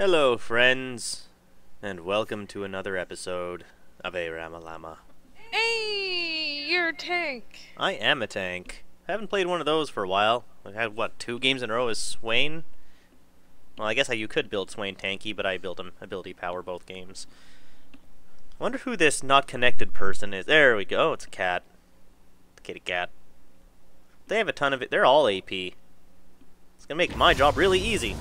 Hello, friends, and welcome to another episode of ARAMallama. Hey, you're a tank. I am a tank. I haven't played one of those for a while. I've had, what, two games in a row as Swain? Well, I guess you could build Swain tanky, but I built him ability power both games. I wonder who this not connected person is. There we go. It's a cat. Kitty cat. They have a ton of it. They're all AP. It's gonna make my job really easy.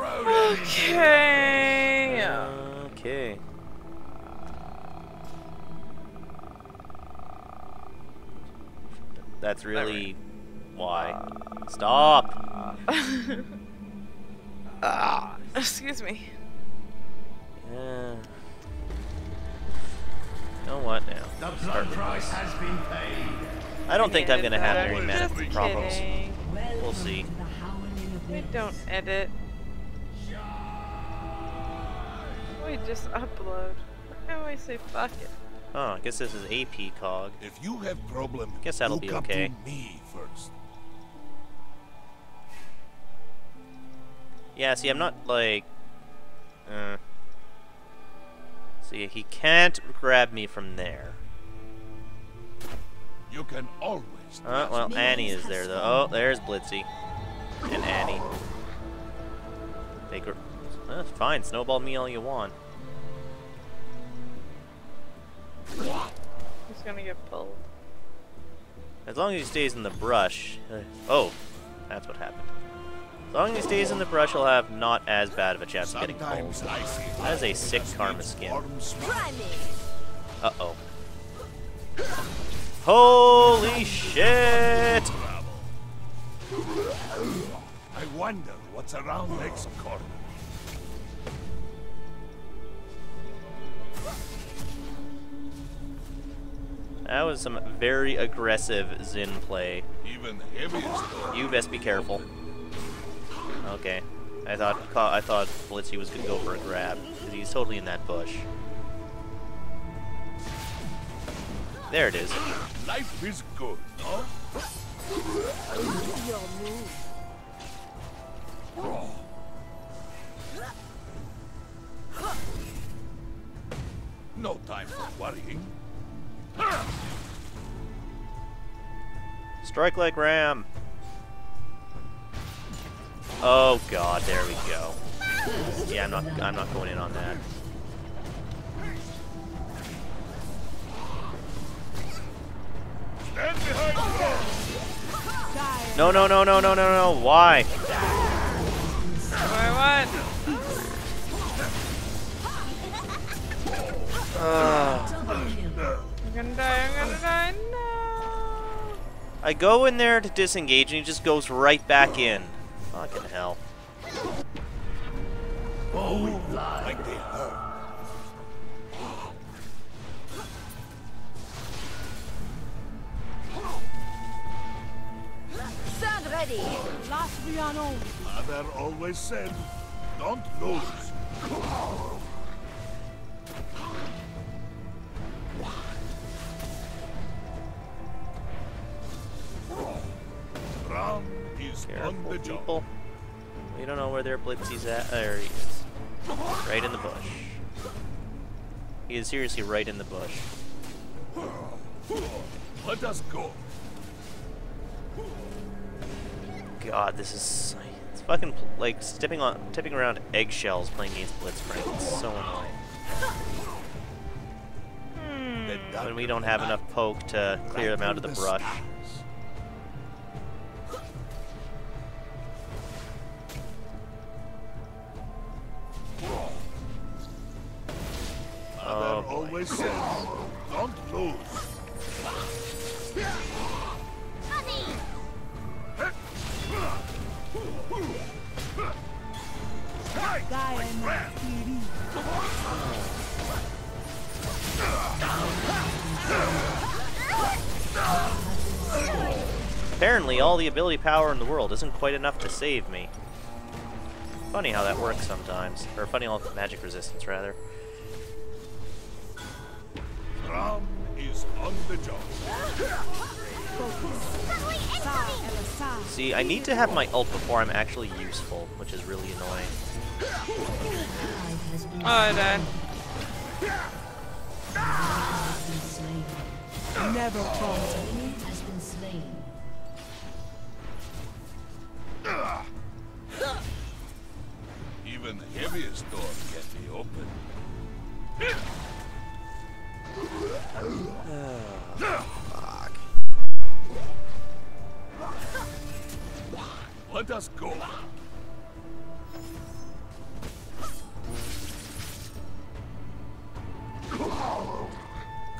Okay. Okay. That's really why. Stop. Ah, excuse me. Yeah. You know what now? The blood with price has been paid. I don't think I'm gonna have any very that. many Just problems. We'll see. We don't edit. We just upload. And we say fuck it. Oh, I guess this is AP Kog. If you have problem, Guess that'll be okay. to me first. Yeah, see, I'm not like. Uh, see, he can't grab me from there. You can always. Uh, trust well. Annie is there though. Oh, there's Blitzy. And Annie. They gr- uh, fine, snowball me all you want. He's gonna get pulled. As long as he stays in the brush. Uh, oh, that's what happened. As long as he stays in the brush, he'll have not as bad of a chance of getting pulled. Sometimes I see That is a sick Karma skin. Uh oh. Holy shit! I wonder what's around next corner. That was some very aggressive Xin play. Even heaviest. You best be careful. Okay. I thought I thought Blitzy was gonna go for a grab because he's totally in that bush. There it is. Life is good, no? No time for worrying. Strike like ram. Oh god, there we go. Yeah, I'm not I'm not going in on that. Stand behind the wall. No no no no no no no why? Why what? I'm gonna die, I'm gonna die, no! I go in there to disengage and he just goes right back in. Fucking hell. Like they hurt. Stand ready. Last we are known. Mother always said, don't lose. Braum is on Careful, the job. people. We don't know where their Blitzy's at. There he is. Right in the bush. He is seriously right in the bush. Let us go. God, this is it's fucking like stepping on tipping around eggshells playing against Blitzcrank. It's so annoying. The hmm, When we don't have enough poke to clear them out of the brush. Power in the world isn't quite enough to save me. Funny how that works sometimes. Or funny how magic resistance, rather. Braum is on the job. See, I need to have my ult before I'm actually useful, which is really annoying. Oh, I died. Never falter. Even the heaviest door can be opened. Let us go.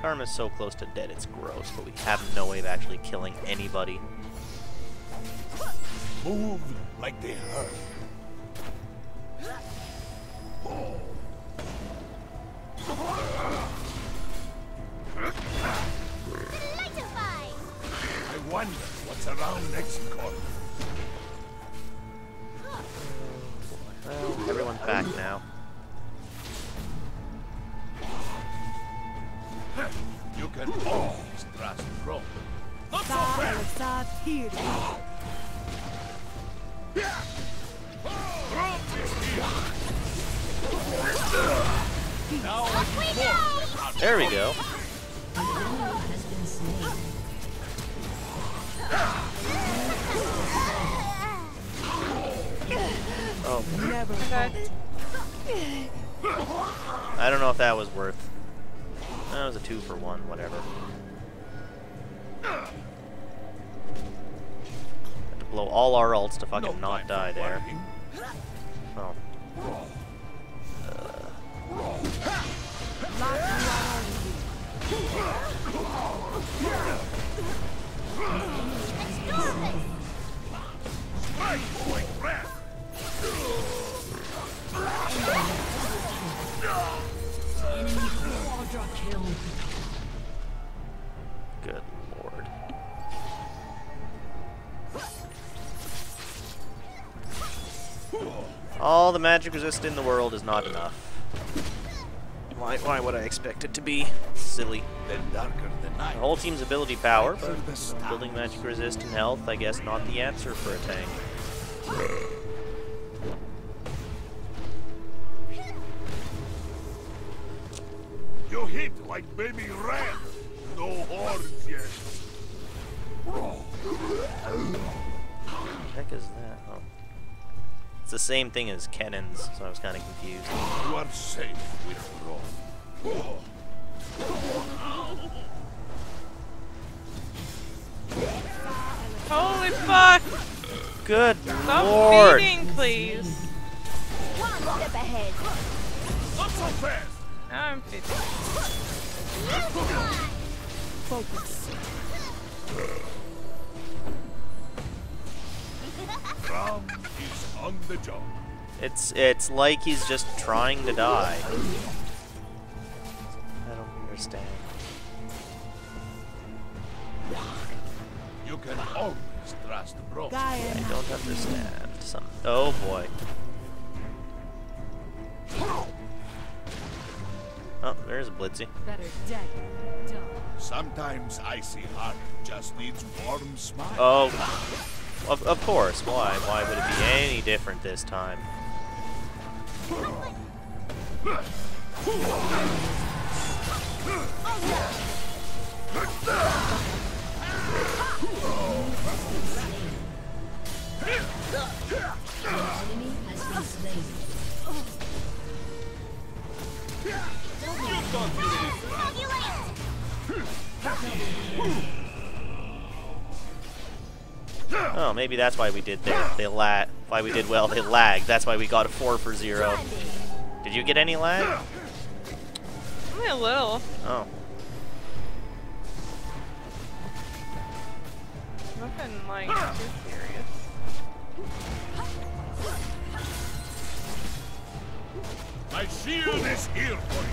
Karma's so close to dead, it's gross, but we have no way of actually killing anybody. Move like they hurt. I wonder what's around next corner. Well, everyone's back now. You can always trust Braum. Not so fast! There we go. Oh, Never I don't know if that was worth. That was a two for one, whatever. Had blow all our ults to fucking No not die there. Oh. Right, All the magic resist in the world is not enough. Why, why would I expect it to be? Silly. The whole team's ability power, but building magic resist and health, I guess not the answer for a tank. You hit like baby rat. It's the same thing as Kennen's, so I was kind of confused. You are safe with Braum. Holy fuck! Good Stop lord! feeding, please. One step ahead. Not so fast! Now I'm feeding. Focus. Braum is on the job. It's it's like he's just trying to die. I don't understand. You can always trust Braum. Gaia. I don't understand. Some. Oh boy. Oh, there's a Blitzy. Better dead than. Sometimes icy heart just needs warm smile. Oh, of, of course. Why? Why would it be any different this time? Maybe that's why we did there. They lag. Why we did well. They lagged. That's why we got a four for zero. Did you get any lag? Only a little. Oh. Nothing like too serious. My shield is here for you.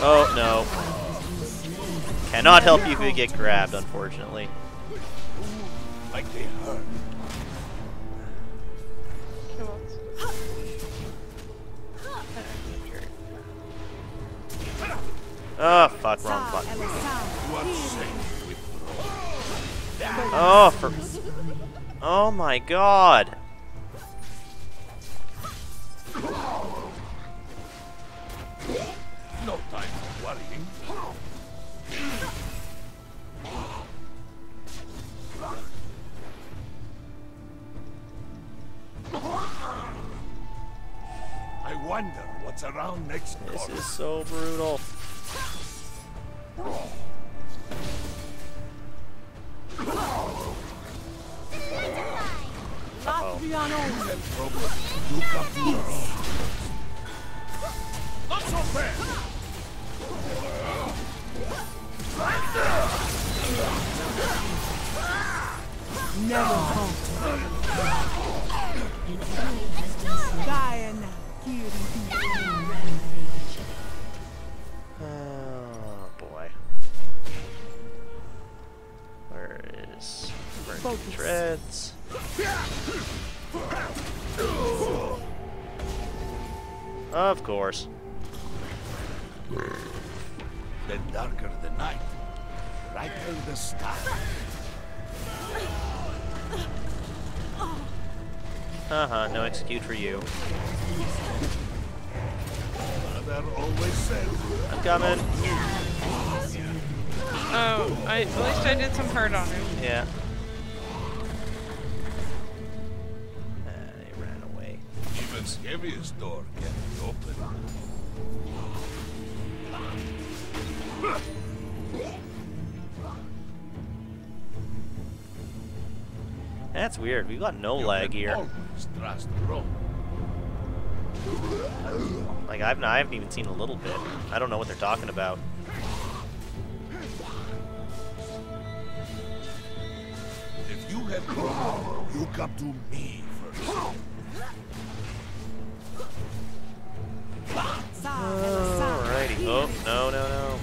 Oh, no. Cannot help you if you get grabbed, unfortunately. Like hurt. Oh, fuck, wrong button. Oh, for... Oh my god. So brutal. Uh-oh. That problem. You Burning Dreads? Of course. The darker the night, brighter the star. Uh-huh, no execute for you. Mother always said, I'm coming. Oh, I, at least I did some hurt on him. Yeah. Heaviest door can be opened. That's weird. We've got no You lag here. Trust Like I've not, I haven't even seen a little bit. I don't know what they're talking about. If you have problem, you come to me Alrighty. Oh no no no.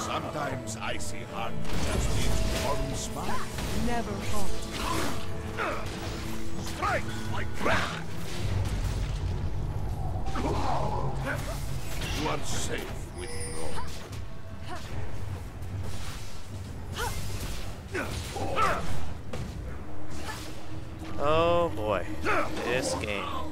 Sometimes icy heart just needs warm smile. Never hot. Strike like that. You are safe with Braum. Oh boy. This game.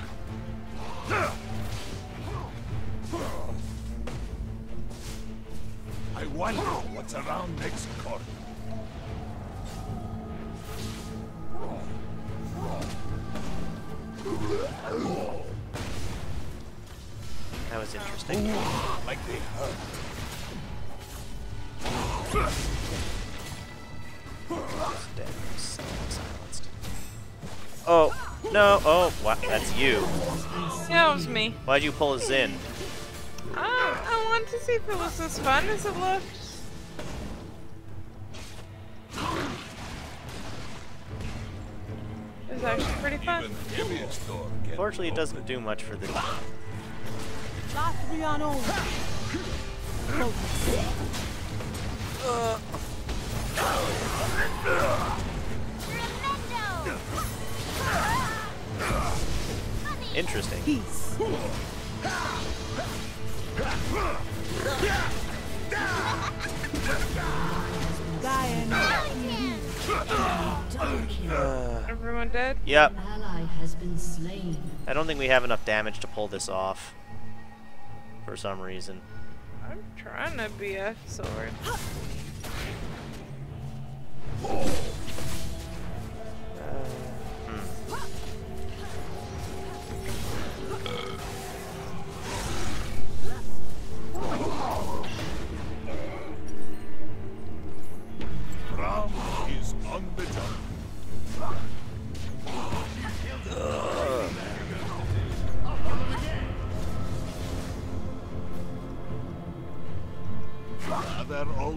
You. Yeah, it was me. Why'd you pull us in? Ah, I wanted to see if it was as fun as it looked. It was actually pretty fun. Even heaviest door can Fortunately, it doesn't do much for the. Latriano. Focus. Interesting. Peace. Everyone dead? Yep. Ally has been slain. I don't think we have enough damage to pull this off. For some reason. I'm trying to be a sword.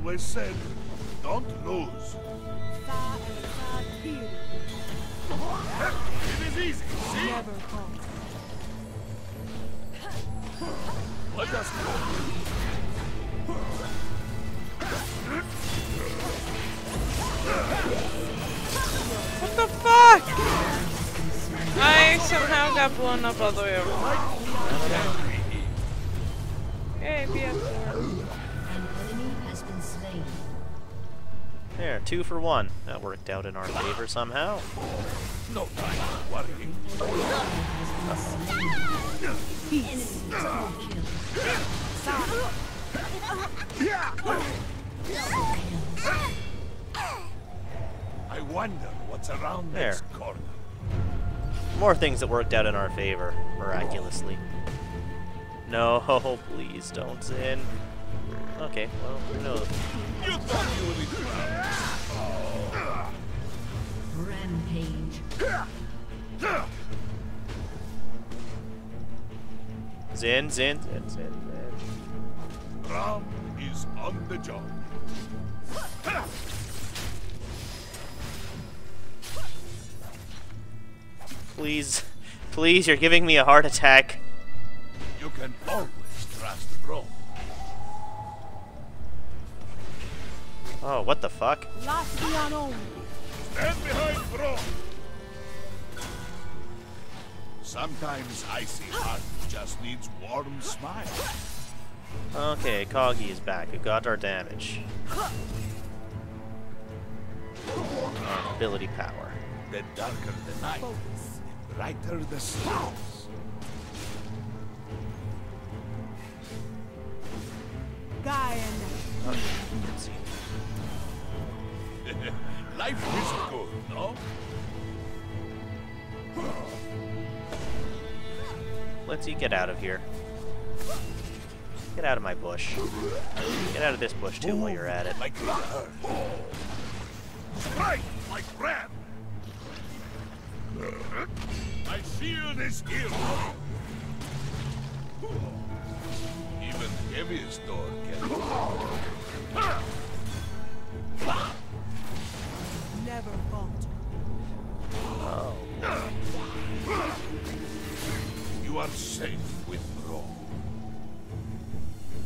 Always said, don't lose. It is easy, see? Never. Let us go. What the fuck? I somehow got blown up all the way over. Two for one. That worked out in our favor somehow. No time for worrying. I wonder what's around There. this corner. More things that worked out in our favor, miraculously. No, please don't sin. Okay, well, who knows? You thought you would be Rampage. Xin, xin, xin, xin, xin. Braum is on the job. Please, please, you're giving me a heart attack. You can always trust Braum. Oh, what the fuck? Last be unowned. Stand behind Braum. Sometimes icy heart just needs warm smile. Okay, Kagi is back. We got our damage. Our ability power. The darker the night, the brighter the stars. Guy and Let's oh, see. Life is good, no? Let's see, get out of here. Get out of my bush. Get out of this bush too while you're at it. Like. Strike like ram. My shield is here. Even heaviest door can. You are safe with Braum.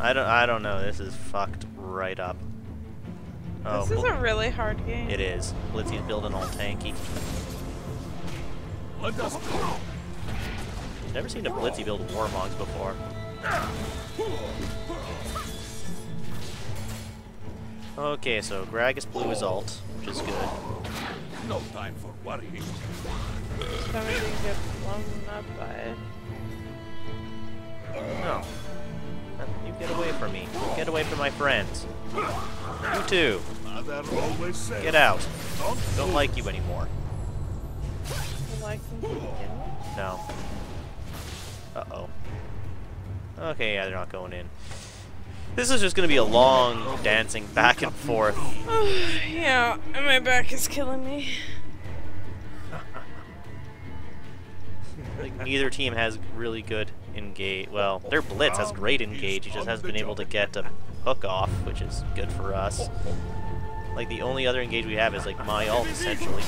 I don't. I don't know. This is fucked right up. Oh, This is a oh. really hard game. it is. Blitzy's building all tanky. Let us go. Never seen a Blitzy build Warmogs before. Okay, so Gragas blew his ult, which is good. No time for worrying. Somebody didn't blown up by it. No. You get away from me. Get away from my friends. You too. Get out. Don't, like you anymore. No. Uh-oh. Okay, yeah, they're not going in. This is just gonna be a long dancing back and forth. yeah, my back is killing me. Like, neither team has really good engage. Well, their Blitz has great engage. He just hasn't been able to get a hook off, which is good for us. Like, the only other engage we have is, like, my ult, essentially.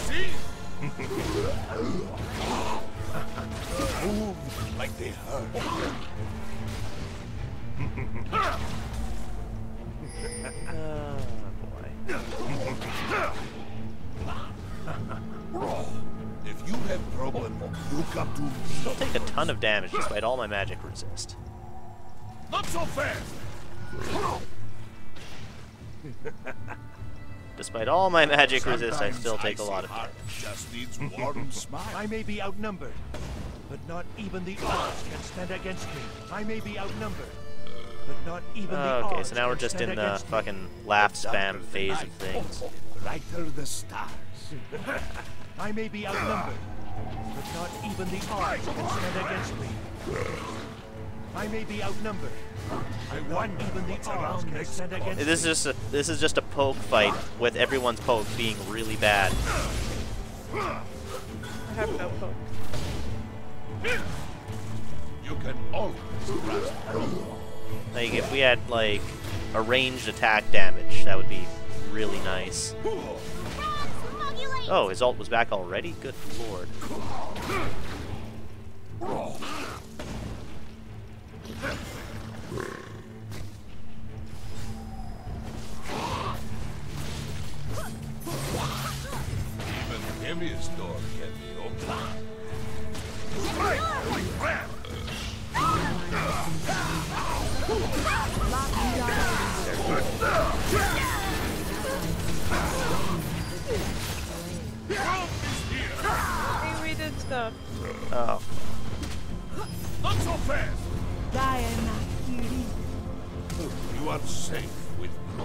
Move like they hurt. Oh, boy. You have problem, you come to me. Still take a ton of damage despite all my magic resist. Not so fast. Despite all my magic resist, I still take a lot of damage. Just needs warm smile. I may be outnumbered, but not even the odds can stand against me. I may be outnumbered, but not even the odds Okay, so now we're just in the fucking laugh spam the phase night, of things. Brighter the stars. I may be outnumbered, but not even the odds can stand against me. I may be outnumbered, I not even the what's odds can stand against This is me. just a this is just a poke fight with everyone's poke being really bad. I have no poke. You can always. Like if we had like a ranged attack damage. That would be really nice. Oh, his ult was back already? Good lord. Are safe with me.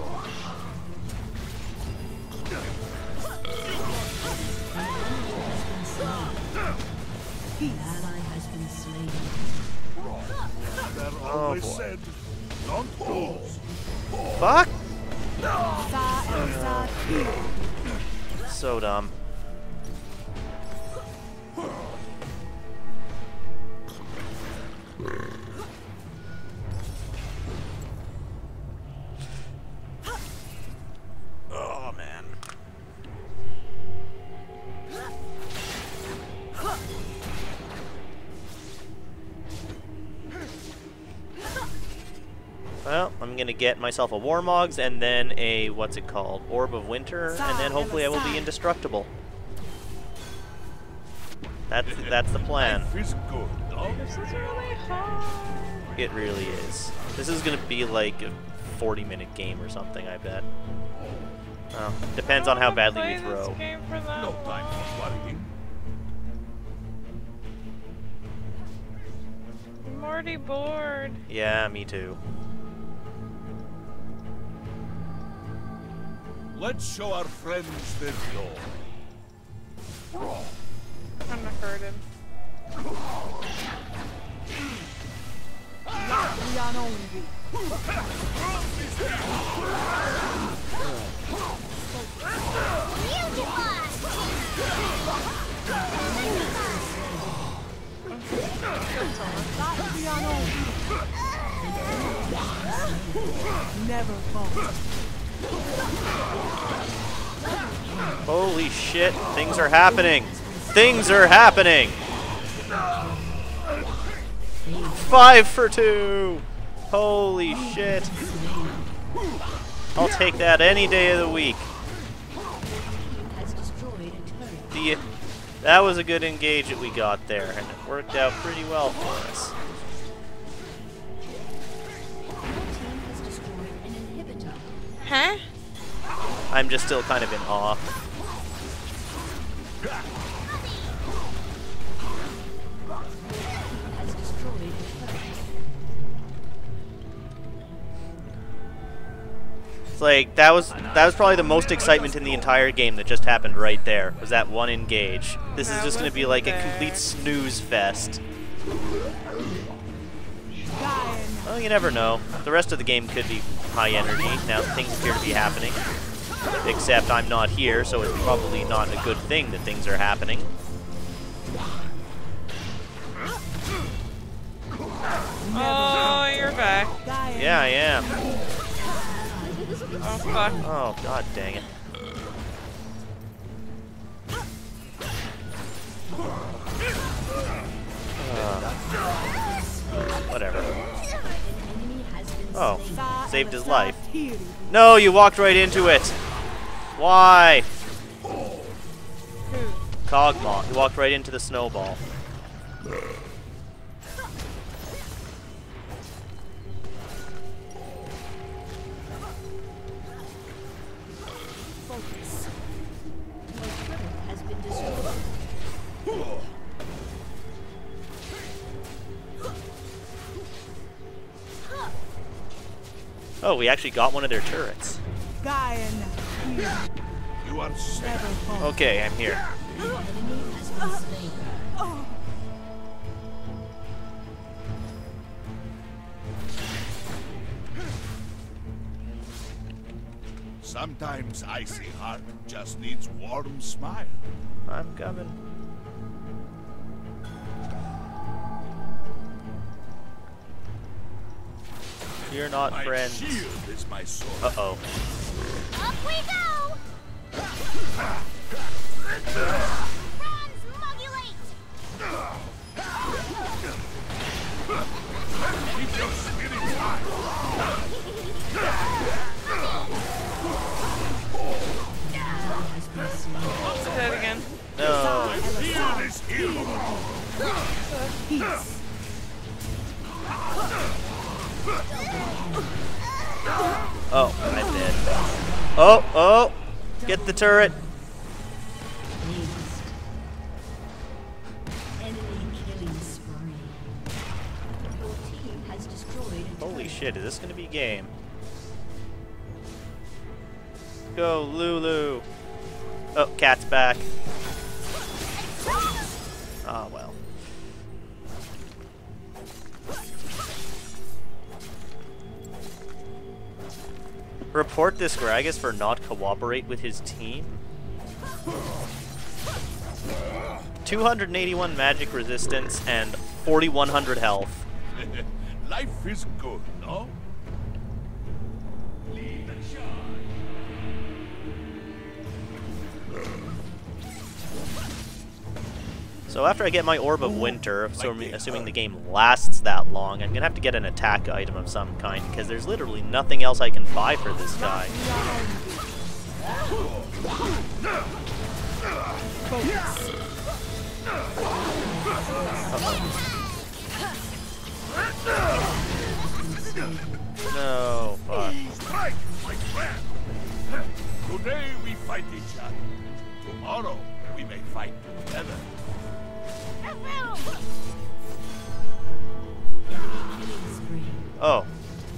Ally has been slain. That Oh, always boy. said, don't lose. Fuck! Sa and Sa Kiri. So dumb. Get myself a Warmogs and then a what's it called? Orb of Winter, and then hopefully I will be indestructible. That's that's the plan. Life is good, dog. This is really hard. It really is. This is gonna be like a 40 minute game or something, I bet. Well, depends on how badly we throw. This game for that No time for worrying. I'm already bored. Yeah, me too. Let's show our friends the door. I'm not hurting. Leon only. Not Leon only. Never falter. Holy shit, things are happening! Things are happening! Five for two! Holy shit! I'll take that any day of the week. The, that was a good engage that we got there, and it worked out pretty well for us. Huh? I'm just still kind of in awe. Has destroyed a turret. It's like that was that was probably the most excitement in the entire game that just happened right there. Was that one engage? This is just going to be like a complete snooze fest. Well, you never know. The rest of the game could be high energy. Now things appear to be happening. Except I'm not here, so it's probably not a good thing that things are happening. Oh, you're back. Yeah, I am. Oh, fuck. Oh, god dang it. Uh, whatever. Oh, saved his life. No, you walked right into it. Why? Kog'Maw. He walked right into the snowball. Oh, we actually got one of their turrets. You are safe. Never falter. Okay, I'm here. Enemy has been slain. Sometimes icy heart just needs warm smile. I'm coming. We're not My friends. shield is my sword. Uh oh. Up we go! Oh, oh! Get the turret. Holy shit, is this gonna be game? Go, Lulu! Oh, cat's back. Ah, well. Report this Gragas for not cooperate with his team? 281 magic resistance and 4100 health. Life is good, no? So after I get my Orb of Winter, so I'm assuming the game lasts that long, I'm gonna have to get an attack item of some kind, because there's literally nothing else I can buy for this guy. No, fuck. Strike, my friend. Today we fight each other. Tomorrow we may fight together. Oh,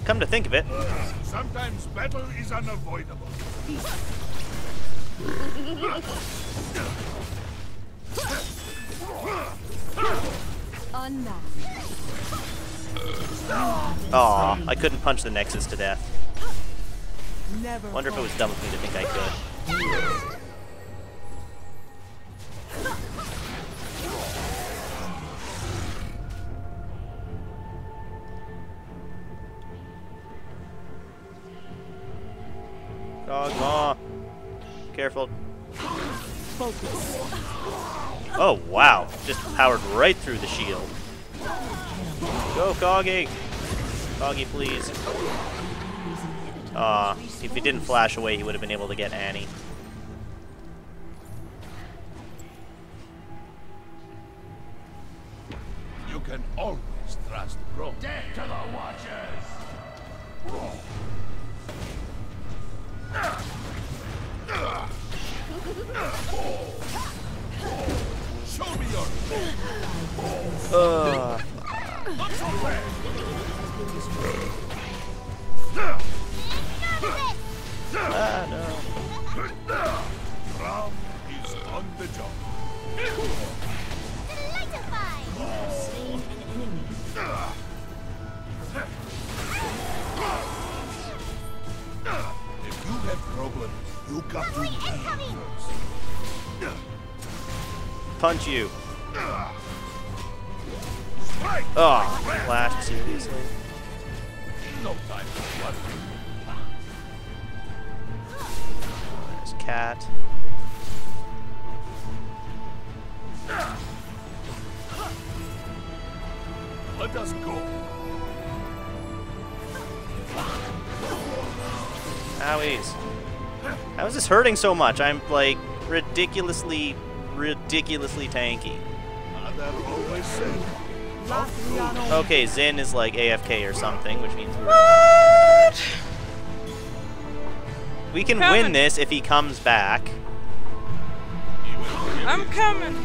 come to think of it, Sometimes battle is unavoidable. Aw, I couldn't punch the Nexus to death. Wonder if it was dumb of me to think I could. Careful. Focus. Oh, wow. Just powered right through the shield. Go, Coggy. Coggy, please. Ah, if he didn't flash away, he would have been able to get Annie. Punch you. Oh, flash, seriously? No time for. There's Cat. Let us go. Owies. How is this hurting so much? I'm, like, ridiculously, ridiculously tanky. Mother always said, Latriano. Okay, Xin is like AFK or something, which means we're What? We can Coming. win this if he comes back. he will kill I'm coming.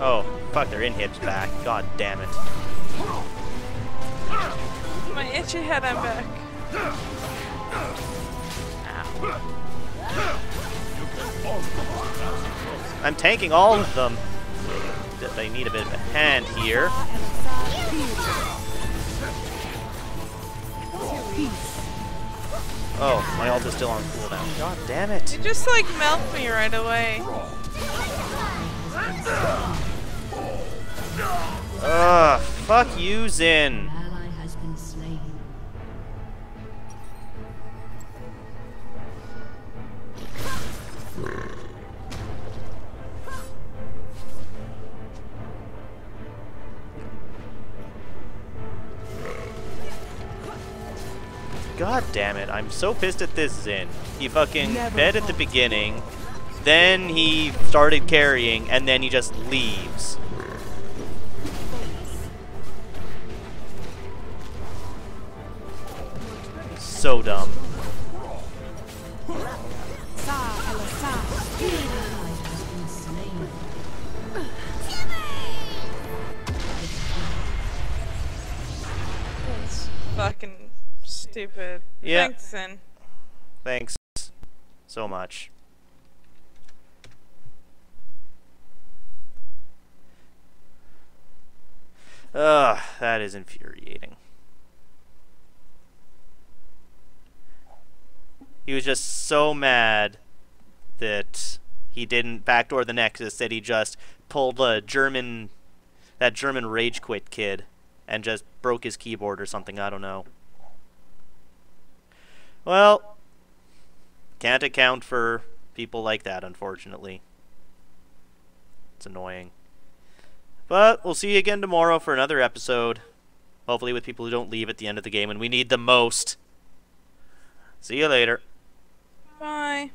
Oh, fuck, their inhib's back. God damn it. My itchy head, I'm back. I'm tanking all of them. That They need a bit of a hand here. And a side Peace. Peace. Oh, my ult is still on cooldown. God damn it. You just like melt me right away. Ugh, fuck you, Xin. God damn it, I'm so pissed at this Xin. He fucking Never fed at the beginning, then he started carrying, and then he just leaves. So dumb. Stupid. Yeah. Thanks, Xin. Thanks so much. Ugh, that is infuriating. He was just so mad that he didn't backdoor the Nexus that he just pulled a German, that German rage quit kid, and just broke his keyboard or something. I don't know. Well, can't account for people like that, unfortunately. It's annoying. But we'll see you again tomorrow for another episode. Hopefully, with people who don't leave at the end of the game, and we need the most. See you later. Bye.